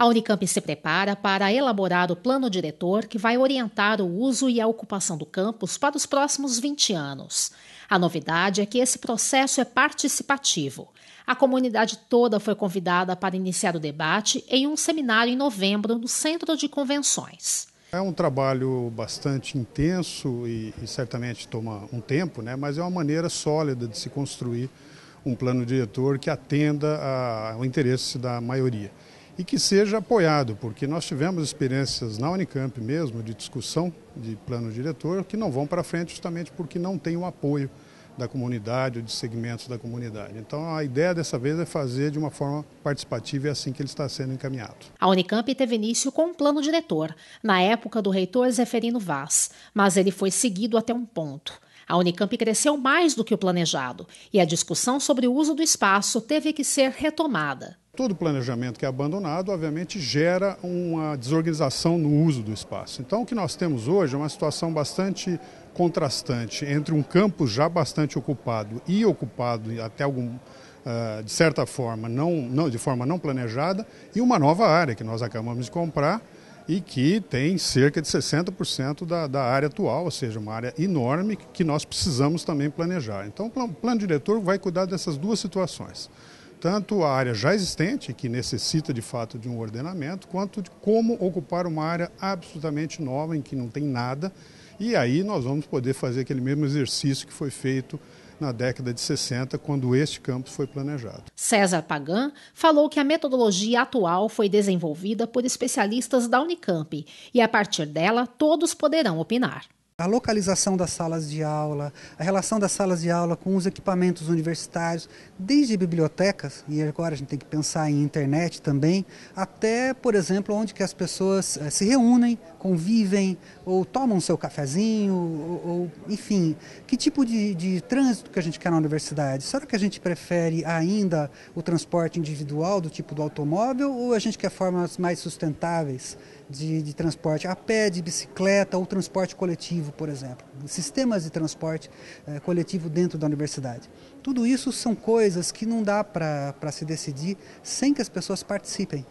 A Unicamp se prepara para elaborar o plano diretor que vai orientar o uso e a ocupação do campus para os próximos 20 anos. A novidade é que esse processo é participativo. A comunidade toda foi convidada para iniciar o debate em um seminário em novembro no Centro de Convenções. É um trabalho bastante intenso e, e certamente toma um tempo, né? mas é uma maneira sólida de se construir um plano diretor que atenda ao interesse da maioria e que seja apoiado, porque nós tivemos experiências na Unicamp mesmo de discussão de plano diretor que não vão para frente justamente porque não tem o apoio da comunidade ou de segmentos da comunidade. Então a ideia dessa vez é fazer de uma forma participativa e é assim que ele está sendo encaminhado. A Unicamp teve início com um plano diretor, na época do reitor Zeferino Vaz, mas ele foi seguido até um ponto. A Unicamp cresceu mais do que o planejado e a discussão sobre o uso do espaço teve que ser retomada. Todo planejamento que é abandonado, obviamente, gera uma desorganização no uso do espaço. Então, o que nós temos hoje é uma situação bastante contrastante entre um campo já bastante ocupado e ocupado até algum Uh, de certa forma, não, não, de forma não planejada, e uma nova área que nós acabamos de comprar e que tem cerca de 60% da, da área atual, ou seja, uma área enorme que nós precisamos também planejar. Então, o plano, plano diretor vai cuidar dessas duas situações tanto a área já existente, que necessita de fato de um ordenamento, quanto de como ocupar uma área absolutamente nova, em que não tem nada, e aí nós vamos poder fazer aquele mesmo exercício que foi feito na década de 60, quando este campus foi planejado. César Pagan falou que a metodologia atual foi desenvolvida por especialistas da Unicamp e, a partir dela, todos poderão opinar a localização das salas de aula, a relação das salas de aula com os equipamentos universitários, desde bibliotecas, e agora a gente tem que pensar em internet também, até, por exemplo, onde que as pessoas eh, se reúnem, convivem, ou tomam seu cafezinho, ou, ou enfim, que tipo de, de trânsito que a gente quer na universidade? Será que a gente prefere ainda o transporte individual, do tipo do automóvel, ou a gente quer formas mais sustentáveis? de, de, transporte a pé, de bicicleta ou transporte coletivo, por exemplo. Sistemas de transporte eh, coletivo dentro da universidade. Tudo isso são coisas que não dá para se decidir sem que as pessoas participem.